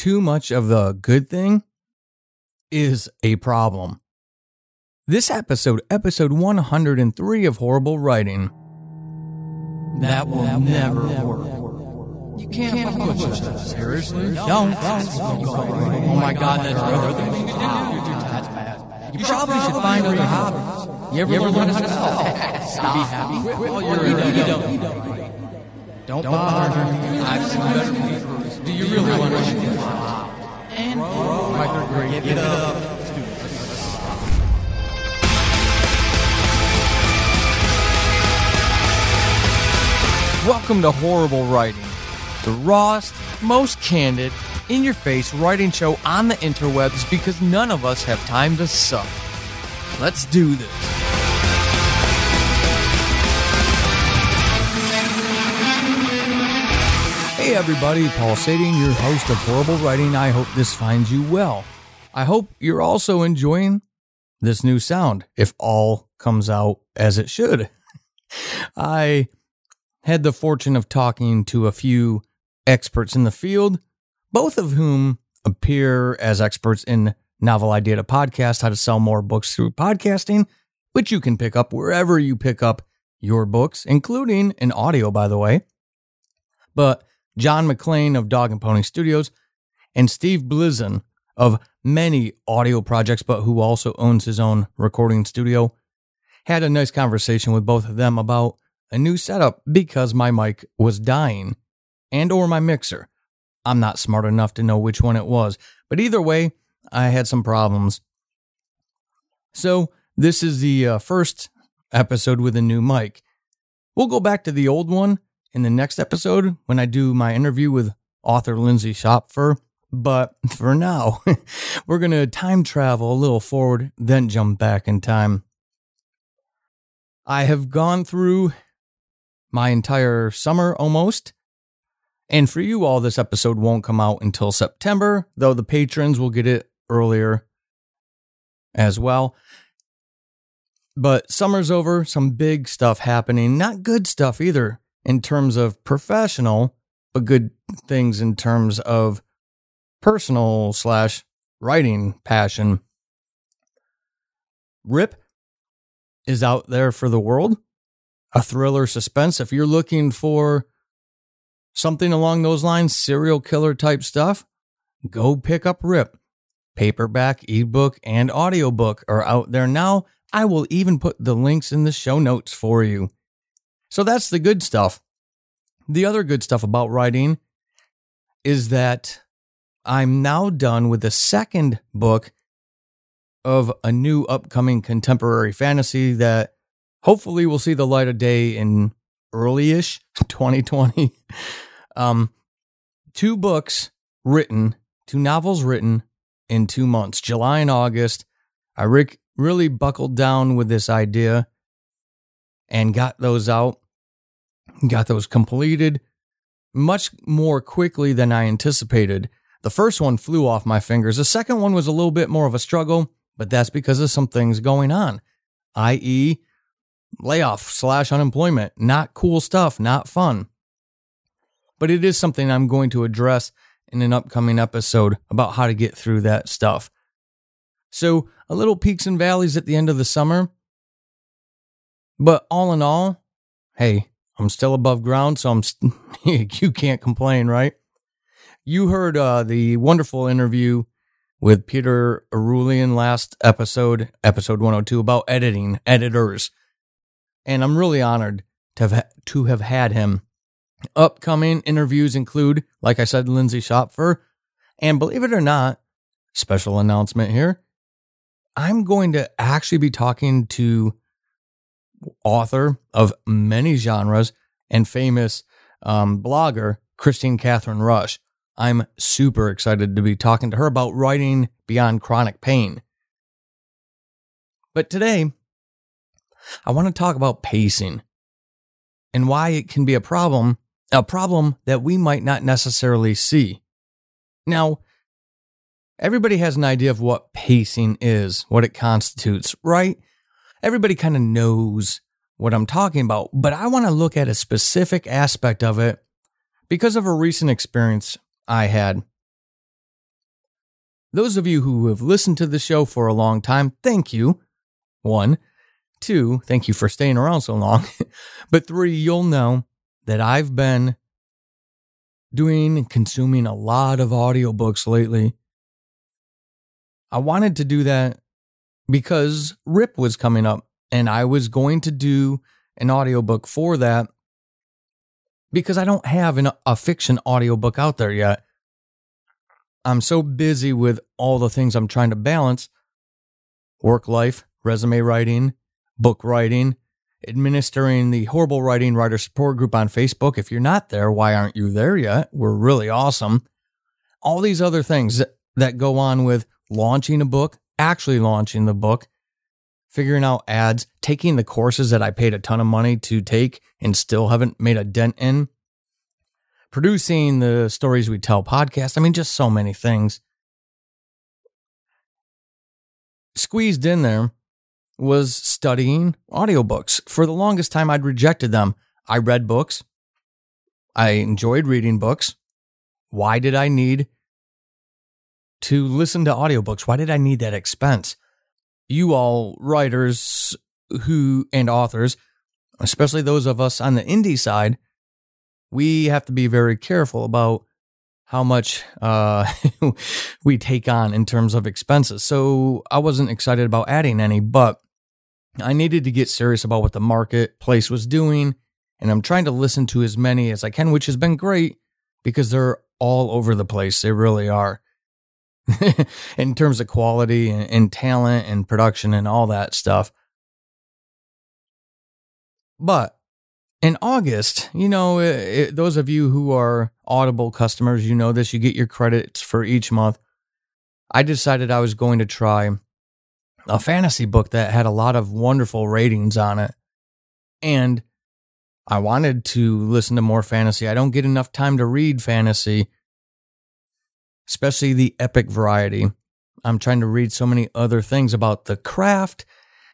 too much of the good thing is a problem. This episode, episode 103 of Horrible Writing. That will never work. You can't fuck with us. Seriously? Don't. Oh my god, that's other thing. That's bad. You probably should find other hobbies. You ever learn how to? Stop. Be happy. Well, you're don't. Don't bother. I've seen better papers. Do you really want to? It up. Welcome to Horrible Writing, the rawest, most candid, in your face writing show on the interwebs because none of us have time to suck. Let's do this. Hey everybody, Paul Sating, your host of Horrible Writing. I hope this finds you well. I hope you're also enjoying this new sound, if all comes out as it should. I had the fortune of talking to a few experts in the field, both of whom appear as experts in Novel Idea to Podcast, how to sell more books through podcasting, which you can pick up wherever you pick up your books, including in audio, by the way. But John McClain of Dog and Pony Studios and Steve Blizin of many audio projects, but who also owns his own recording studio, had a nice conversation with both of them about a new setup because my mic was dying and or my mixer. I'm not smart enough to know which one it was, but either way, I had some problems. So, this is the uh, first episode with a new mic. We'll go back to the old one in the next episode when I do my interview with author Lindsay Schopfer. But for now, we're going to time travel a little forward, then jump back in time. I have gone through my entire summer almost. And for you all, this episode won't come out until September, though the patrons will get it earlier as well. But summer's over, some big stuff happening. Not good stuff either in terms of professional, but good things in terms of personal slash writing passion. Rip is out there for the world a thriller suspense. If you're looking for something along those lines, serial killer type stuff, go pick up Rip. Paperback, ebook, and audiobook are out there now. I will even put the links in the show notes for you. So that's the good stuff. The other good stuff about writing is that I'm now done with the second book of a new upcoming contemporary fantasy that hopefully we'll see the light of day in early-ish 2020. Um, two books written, two novels written in two months, July and August. I Rick really buckled down with this idea and got those out, got those completed much more quickly than I anticipated. The first one flew off my fingers. The second one was a little bit more of a struggle, but that's because of some things going on, i.e., layoff slash unemployment. Not cool stuff, not fun. But it is something I'm going to address in an upcoming episode about how to get through that stuff. So, a little peaks and valleys at the end of the summer. But all in all, hey, I'm still above ground, so I'm st- you can't complain, right? You heard uh, the wonderful interview with Peter Arulian last episode, episode 102, about editing, editors and I'm really honored to have to have had him. Upcoming interviews include, like I said, Lindsay Schopfer, and believe it or not, special announcement here. I'm going to actually be talking to author of many genres and famous um, blogger Kristine Kathryn Rusch. I'm super excited to be talking to her about writing beyond chronic pain. But today, I want to talk about pacing and why it can be a problem, a problem that we might not necessarily see. Now, everybody has an idea of what pacing is, what it constitutes, right? Everybody kind of knows what I'm talking about, but I want to look at a specific aspect of it because of a recent experience I had. those of you who have listened to the show for a long time, thank you. One. Two, thank you for staying around so long. but three, you'll know that I've been doing and consuming a lot of audiobooks lately. I wanted to do that because RIP was coming up and I was going to do an audiobook for that because I don't have an, a fiction audiobook out there yet. I'm so busy with all the things I'm trying to balance work life, resume writing, book writing, administering the Horrible Writing Writer Support Group on Facebook. If you're not there, why aren't you there yet? We're really awesome. All these other things that, that go on with launching a book, actually launching the book, figuring out ads, taking the courses that I paid a ton of money to take and still haven't made a dent in, producing the Stories We Tell podcast. I mean, just so many things. Squeezed in there was studying audiobooks. For the longest time, I'd rejected them. I read books. I enjoyed reading books. Why did I need to listen to audiobooks? Why did I need that expense? You all writers who and authors, especially those of us on the indie side, we have to be very careful about how much uh, we take on in terms of expenses. So I wasn't excited about adding any, but I needed to get serious about what the marketplace was doing. And I'm trying to listen to as many as I can, which has been great because they're all over the place. They really are. in terms of quality and, and, talent and production and all that stuff. But in August, you know, it, it, those of you who are Audible customers, you know this, you get your credits for each month. I decided I was going to try a fantasy book that had a lot of wonderful ratings on it. And I wanted to listen to more fantasy. I don't get enough time to read fantasy, especially the epic variety. Mm. I'm trying to read so many other things about the craft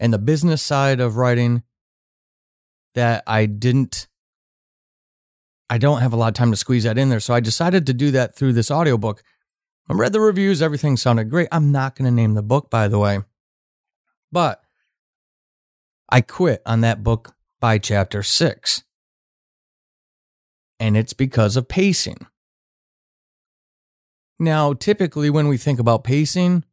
and the business side of writing that I didn't I don't have a lot of time to squeeze that in there. So I decided to do that through this audiobook. I read the reviews, everything sounded great. I'm not going to name the book, by the way. But I quit on that book by chapter six. And it's because of pacing. Now, typically, when we think about pacing,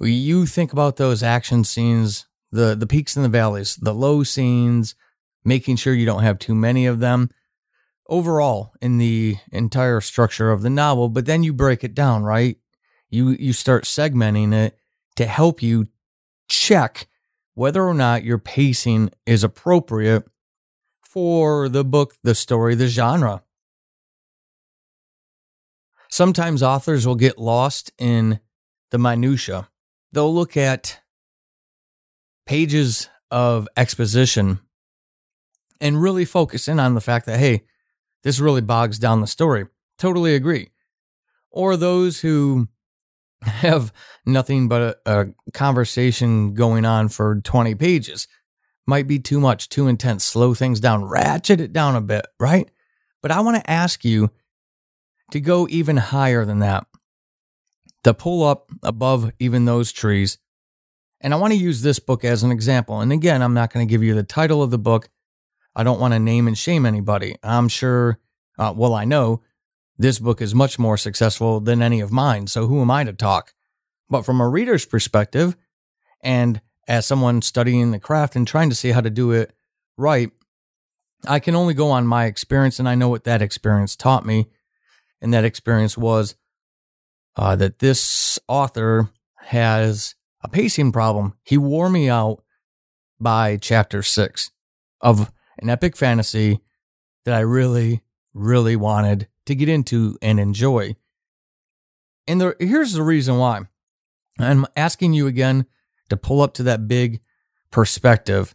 you think about those action scenes, the, the peaks and the valleys, the low scenes, making sure you don't have too many of them overall in the entire structure of the novel. But then you break it down, right? You, you start segmenting it to help you check whether or not your pacing is appropriate for the book, the story, the genre. Sometimes authors will get lost in the minutia. They'll look at pages of exposition and really focus in on the fact that hey, this really bogs down the story. Totally agree. Or those who have nothing but a, a, conversation going on for 20 pages. Might be too much, too intense. Slow things down, ratchet it down a bit, right? But I want to ask you to go even higher than that, to pull up above even those trees. And I want to use this book as an example. And again, I'm not going to give you the title of the book. I don't want to name and shame anybody. I'm sure, uh, well, I know this book is much more successful than any of mine, so who am I to talk? But from a reader's perspective, and as someone studying the craft and trying to see how to do it right, I can only go on my experience, and I know what that experience taught me. And that experience was uh, that this author has a pacing problem. He wore me out by chapter six of an epic fantasy that I really, really wanted to get into and enjoy. And here's the reason why. I'm asking you again to pull up to that big perspective.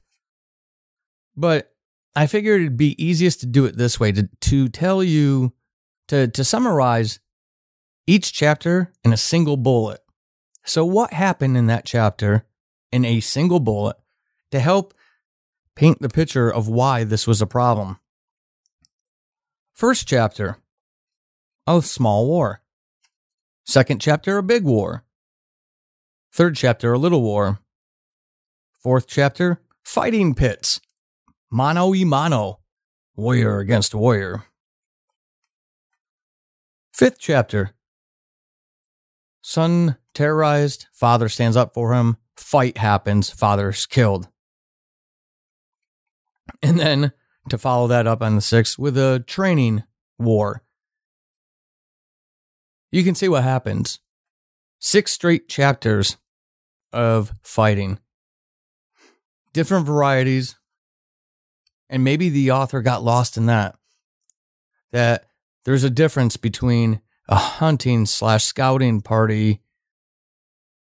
But I figured it'd be easiest to do it this way to, to tell you, to, to summarize each chapter in a single bullet. So, what happened in that chapter in a single bullet to help paint the picture of why this was a problem? First chapter a small war. Second chapter, a big war. Third chapter, a little war. Fourth chapter, fighting pits. Mano y mano, warrior against warrior. Fifth chapter, son terrorized, father stands up for him, fight happens, father's killed. And then to follow that up on the sixth with a training war. You can see what happens. Six straight chapters of fighting, different varieties, and maybe the author got lost in that. That there's a difference between a hunting slash scouting party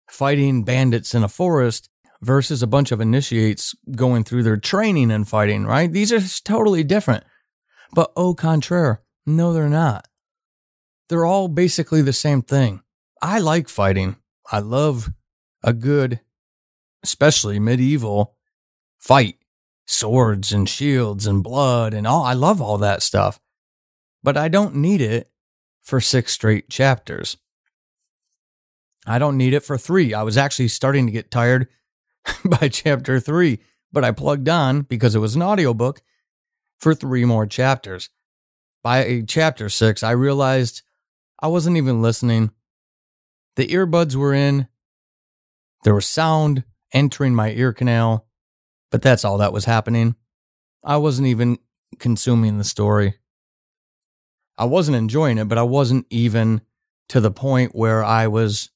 fighting bandits in a forest versus a bunch of initiates going through their training and fighting, right? These are totally different. But au contraire, no, they're not. They're all basically the same thing. I like fighting. I love a good, especially medieval fight, swords and shields and blood and all. I love all that stuff. But I don't need it for six straight chapters. I don't need it for three. I was actually starting to get tired by chapter three, but I plugged on because it was an audiobook for three more chapters. By chapter six, I realized I wasn't even listening. The earbuds were in, there was sound entering my ear canal, but that's all that was happening. I wasn't even consuming the story. I wasn't enjoying it, but I wasn't even to the point where I was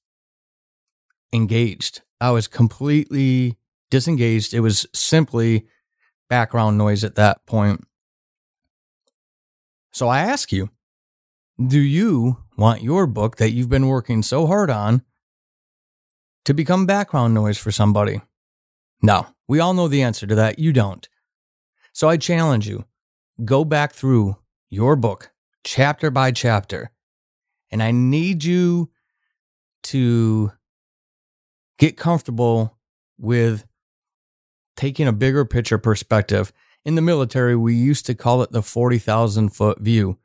engaged. I was completely disengaged. It was simply background noise at that point. So I ask you, do you want your book that you've been working so hard on to become background noise for somebody? No, we all know the answer to that. You don't. So I challenge you go back through your book chapter by chapter, and I need you to get comfortable with taking a bigger picture perspective. In the military, we used to call it the 40,000 foot view.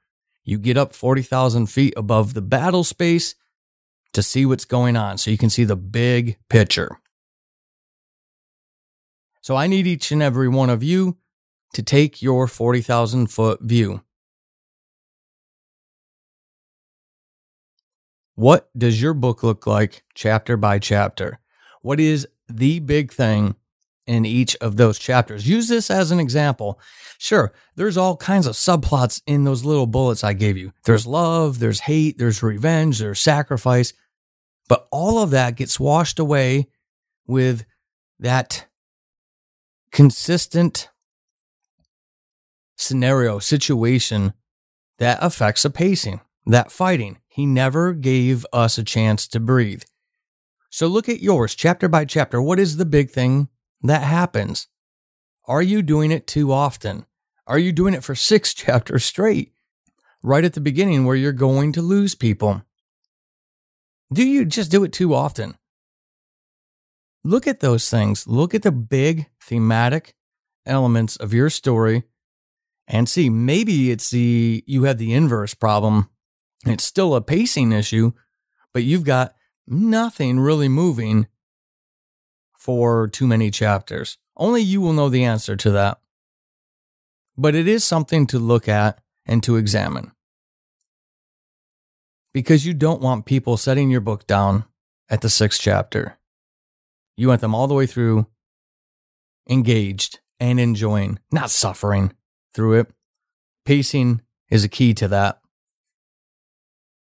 You get up 40,000 feet above the battle space to see what's going on so you can see the big picture. So I need each and every one of you to take your 40,000 foot view. What does your book look like chapter by chapter? What is the big thing in each of those chapters? Use this as an example. Sure, there's all kinds of subplots in those little bullets I gave you. There's love, there's hate, there's revenge, there's sacrifice. But all of that gets washed away with that consistent scenario, situation that affects the pacing, that fighting. He never gave us a chance to breathe. So look at yours, chapter by chapter. What is the big thing that happens? Are you doing it too often? Are you doing it for six chapters straight? Right at the beginning, where you're going to lose people. Do you just do it too often? Look at those things. Look at the big thematic elements of your story and see maybe it's the you have the inverse problem. It's still a pacing issue, but you've got nothing really moving for too many chapters. Only you will know the answer to that. But it is something to look at and to examine. Because you don't want people setting your book down at the sixth chapter. You want them all the way through, engaged and enjoying, not suffering through it. Pacing is a key to that.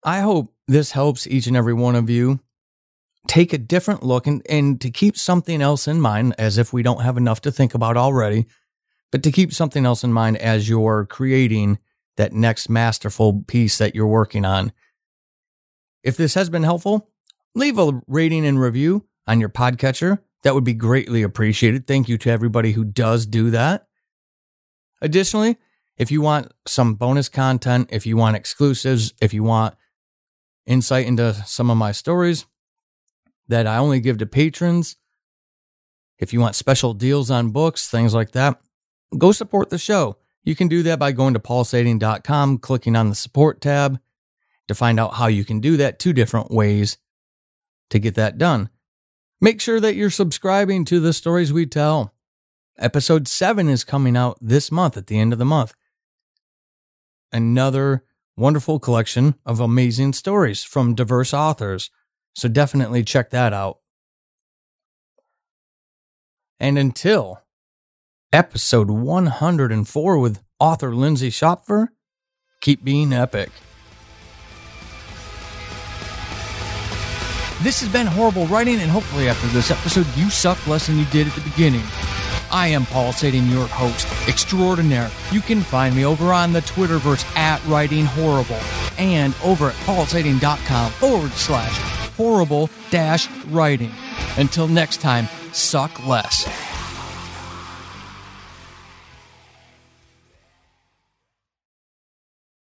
I hope this helps each and every one of you take a different look and, and to keep something else in mind, as if we don't have enough to think about already, but to keep something else in mind as you're creating that next masterful piece that you're working on. If this has been helpful, leave a rating and review on your podcatcher. That would be greatly appreciated. Thank you to everybody who does do that. Additionally, if you want some bonus content, if you want exclusives, if you want insight into some of my stories that I only give to patrons. If you want special deals on books, things like that, go support the show. You can do that by going to paulsating.com, clicking on the support tab, to find out how you can do that. Two different ways to get that done. Make sure that you're subscribing to the stories we tell. Episode 7 is coming out this month at the end of the month. Another wonderful collection of amazing stories from diverse authors. So definitely check that out. And until episode 104 with author Lindsay Schopfer, keep being epic. This has been Horrible Writing, and hopefully, after this episode, you suck less than you did at the beginning. I am Paul Sating, your host extraordinaire. You can find me over on the Twitterverse at Writing Horrible and over at paulsating.com forward slash horrible dash writing. Until next time, suck less.